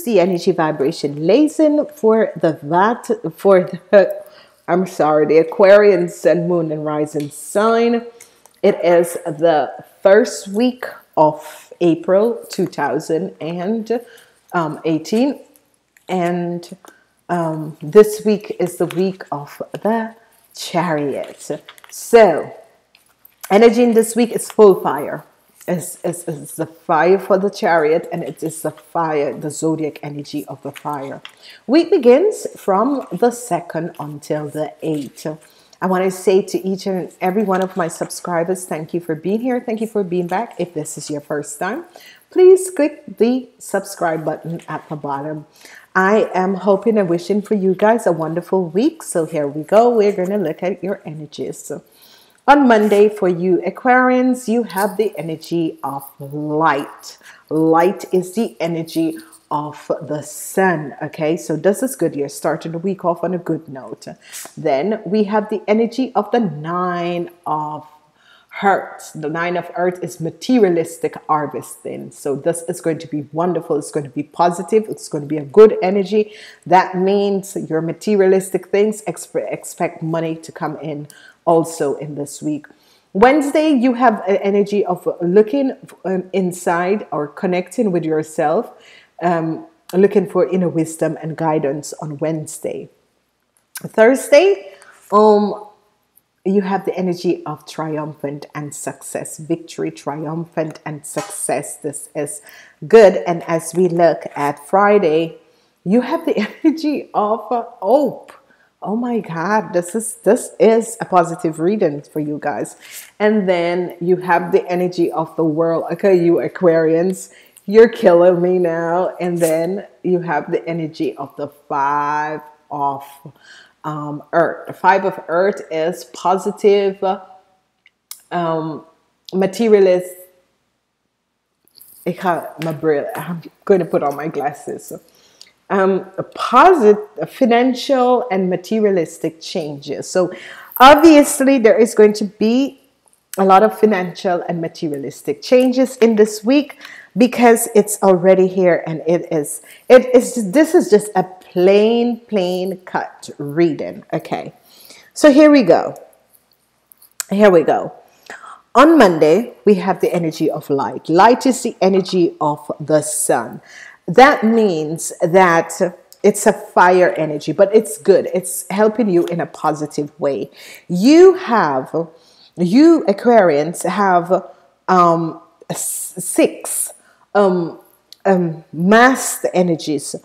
is the energy vibration lesson for the vat for the I'm sorry, the Aquarian Sun, Moon, and Rising sign. It is the first week of April 2018, and um, this week is the week of the Chariot. So, energy in this week is full fire is, is, is the fire for the chariot and it is the fire, the zodiac energy of the fire. Week begins from the 2nd until the 8th. I want to say to each and every one of my subscribers, thank you for being here. Thank you for being back. If this is your first time, please click the subscribe button at the bottom. I am hoping and wishing for you guys a wonderful week. So here we go. We're going to look at your energies. On Monday, for you Aquarians, you have the energy of light. Light is the energy of the sun. Okay, so this is good. You're starting the week off on a good note. Then we have the energy of the nine of Hearts. The nine of earth is materialistic harvesting. So this is going to be wonderful. It's going to be positive. It's going to be a good energy. That means your materialistic things expect money to come in also in this week. Wednesday, you have an energy of looking um, inside or connecting with yourself, um, looking for inner wisdom and guidance on Wednesday. Thursday, um, you have the energy of triumphant and success, victory, triumphant and success. This is good. And as we look at Friday, you have the energy of hope oh my god this is this is a positive reading for you guys. And then you have the energy of the world. Okay you aquarians you're killing me now. And then you have the energy of the five of um, earth. The five of earth is positive um, materialist. I'm going to put on my glasses um, positive financial and materialistic changes. So obviously there is going to be a lot of financial and materialistic changes in this week because it's already here and it is it is this is just a plain plain cut reading okay so here we go here we go on Monday, we have the energy of light. Light is the energy of the sun that means that it's a fire energy, but it's good. It's helping you in a positive way. You have, you Aquarians have um, six um, um, masked energies.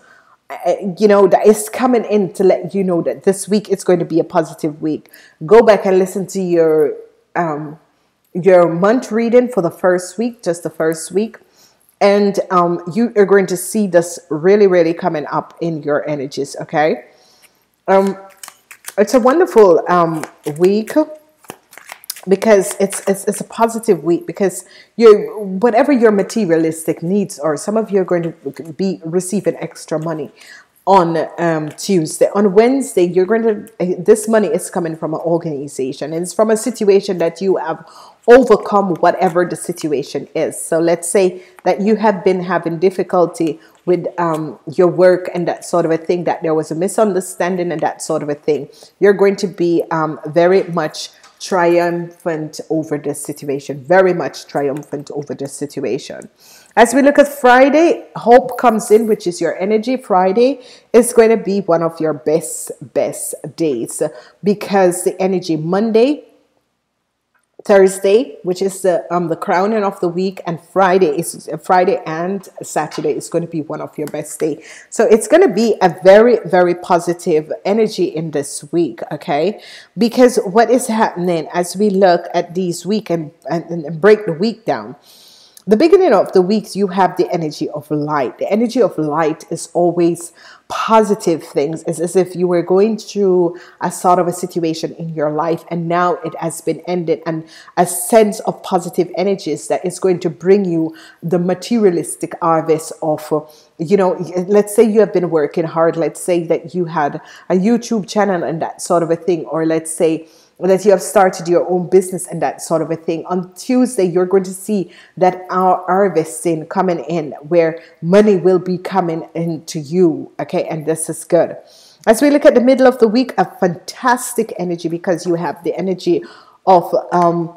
Uh, you know that is coming in to let you know that this week is going to be a positive week. Go back and listen to your um, your month reading for the first week, just the first week and um, you are going to see this really, really coming up in your energies. Okay. Um, it's a wonderful um, week because it's, it's it's a positive week because you whatever your materialistic needs are some of you are going to be receiving extra money on um, Tuesday. On Wednesday, you're going to, this money is coming from an organization. It's from a situation that you have overcome whatever the situation is. So let's say that you have been having difficulty with um, your work and that sort of a thing, that there was a misunderstanding and that sort of a thing. You're going to be um, very much triumphant over this situation, very much triumphant over this situation. As we look at Friday, hope comes in, which is your energy. Friday is going to be one of your best, best days because the energy Monday, Thursday, which is the um the crowning of the week, and Friday is Friday and Saturday is going to be one of your best day. So it's going to be a very very positive energy in this week, okay? Because what is happening as we look at these week and, and, and break the week down the beginning of the weeks you have the energy of light. The energy of light is always positive things. It's as if you were going through a sort of a situation in your life and now it has been ended. And a sense of positive energies that is going to bring you the materialistic harvest of you know let's say you have been working hard. Let's say that you had a youtube channel and that sort of a thing. Or let's say that you have started your own business and that sort of a thing. On Tuesday, you're going to see that our harvesting coming in where money will be coming into you. Okay, and this is good. As we look at the middle of the week, a fantastic energy because you have the energy of um,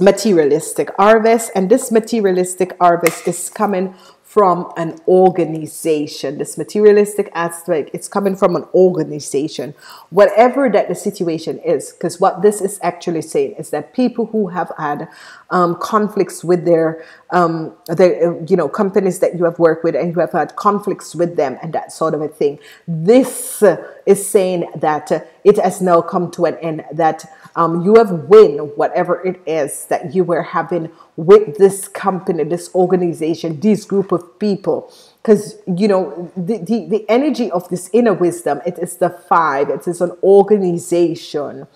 materialistic harvest, and this materialistic harvest is coming from an organization. This materialistic aspect, it's coming from an organization. Whatever that the situation is, because what this is actually saying is that people who have had um, conflicts with their, um, their, you know, companies that you have worked with and you have had conflicts with them and that sort of a thing. This uh, is saying that uh, it has now come to an end, that um, you have win whatever it is that you were having with this company, this organization, this group of people. Because, you know, the, the, the energy of this inner wisdom, it is the five, it is an organization.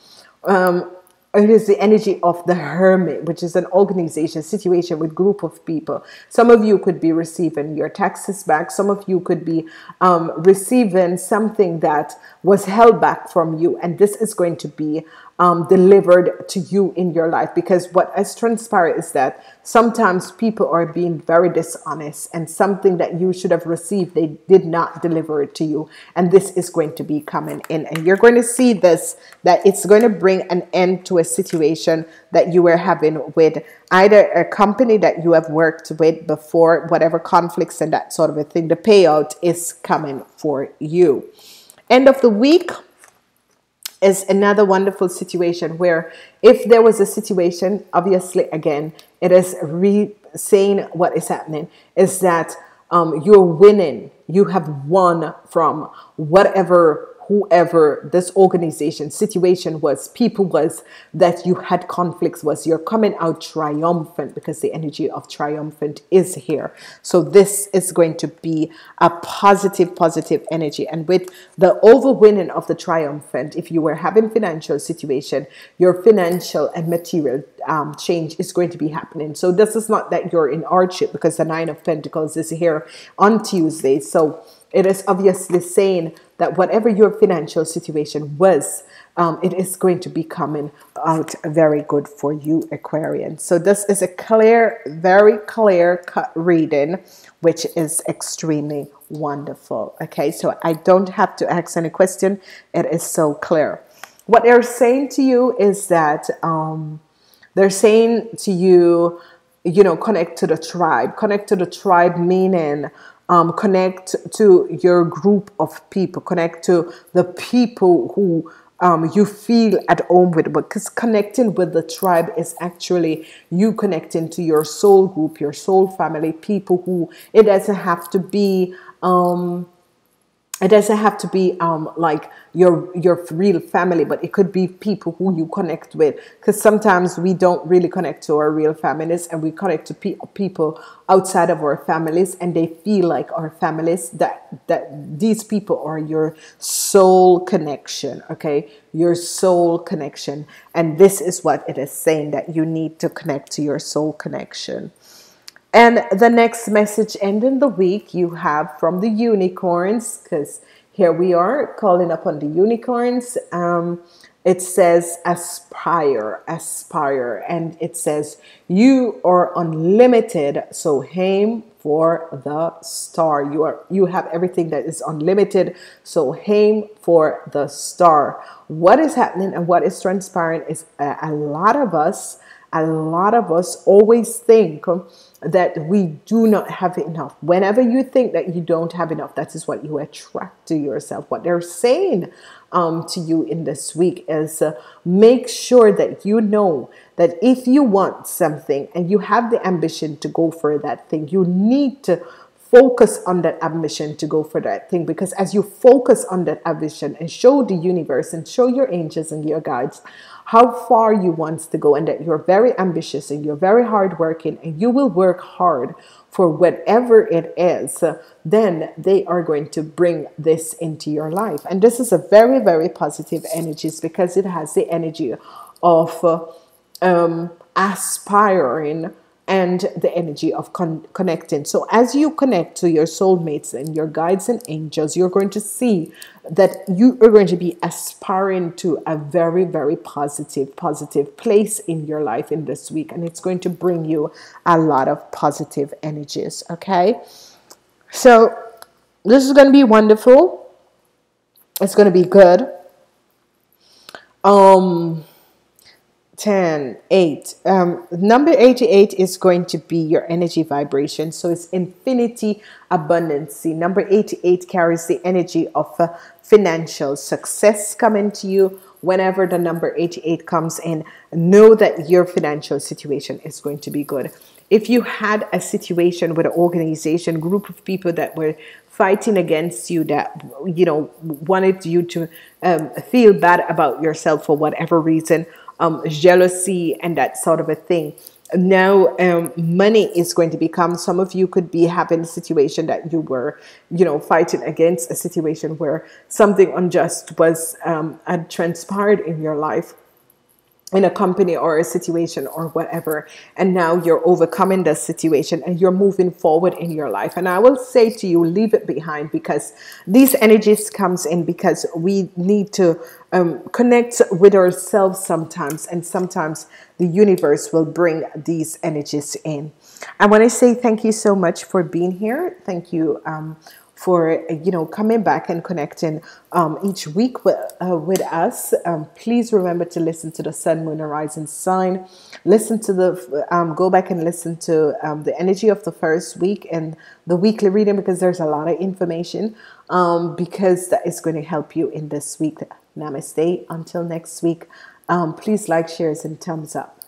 Um, it is the energy of the hermit, which is an organization situation with group of people. Some of you could be receiving your taxes back. Some of you could be um, receiving something that was held back from you, and this is going to be um, delivered to you in your life. Because what has transpired is that sometimes people are being very dishonest, and something that you should have received, they did not deliver it to you. And this is going to be coming in. And you're going to see this that it's going to bring an end to a situation that you were having with either a company that you have worked with before, whatever conflicts and that sort of a thing. The payout is coming for you. End of the week is another wonderful situation where if there was a situation, obviously, again, it is re saying what is happening is that um, you're winning. You have won from whatever whoever this organization situation was people was that you had conflicts was you're coming out triumphant because the energy of triumphant is here. So this is going to be a positive positive energy. And with the overwinning of the triumphant if you were having financial situation your financial and material um, change is going to be happening. So this is not that you're in hardship because the nine of pentacles is here on tuesday. So it is obviously saying that whatever your financial situation was, um, it is going to be coming out very good for you, Aquarian. So this is a clear, very clear cut reading, which is extremely wonderful. Okay, so I don't have to ask any question. It is so clear. What they're saying to you is that um, they're saying to you, you know, connect to the tribe. Connect to the tribe meaning um, connect to your group of people, connect to the people who um, you feel at home with. Because connecting with the tribe is actually you connecting to your soul group, your soul family, people who it doesn't have to be. Um, it doesn't have to be um, like your your real family, but it could be people who you connect with. Because sometimes we don't really connect to our real families, and we connect to pe- people outside of our families, and they feel like our families. That that these people are your soul connection. Okay, your soul connection, and this is what it is saying that you need to connect to your soul connection. And the next message ending the week you have from the unicorns, because here we are calling upon the unicorns. Um, it says aspire, aspire, and it says you are unlimited, so aim for the star. You are you have everything that is unlimited, so aim for the star. What is happening and what is transpiring is a, a lot of us, a lot of us always think that we do not have enough. Whenever you think that you don't have enough, that is what you attract to yourself. What they're saying um, to you in this week is uh, make sure that you know that if you want something and you have the ambition to go for that thing, you need to focus on that ambition to go for that thing because as you focus on that ambition and show the universe and show your angels and your guides how far you want to go and that you're very ambitious and you're very hardworking and you will work hard for whatever it is, then they are going to bring this into your life. And this is a very, very positive energies because it has the energy of um, aspiring and the energy of con- connecting. So, as you connect to your soulmates and your guides and angels, you're going to see that you are going to be aspiring to a very, very positive, positive place in your life in this week, and it's going to bring you a lot of positive energies. Okay, so this is going to be wonderful. It's going to be good. Um, 10, 8. Um, number 88 is going to be your energy vibration. So it's infinity abundancy. Number 88 carries the energy of uh, financial success coming to you. Whenever the number 88 comes in, know that your financial situation is going to be good. If you had a situation with an organization, group of people that were fighting against you, that you know wanted you to um, feel bad about yourself for whatever reason, um, jealousy and that sort of a thing. Now, um, money is going to become. Some of you could be having a situation that you were, you know, fighting against a situation where something unjust was um, had transpired in your life in a company or a situation or whatever and now you're overcoming the situation and you're moving forward in your life. And i will say to you leave it behind because these energies comes in because we need to um, connect with ourselves sometimes and sometimes the universe will bring these energies in. I want to say thank you so much for being here thank you um, for you know coming back and connecting um, each week with, uh, with us. Um, please remember to listen to the Sun, Moon, Horizon sign. Listen to the um, go back and listen to um, the energy of the first week and the weekly reading because there's a lot of information um, because that is going to help you in this week. Namaste. Until next week, um, please like, shares, and thumbs up.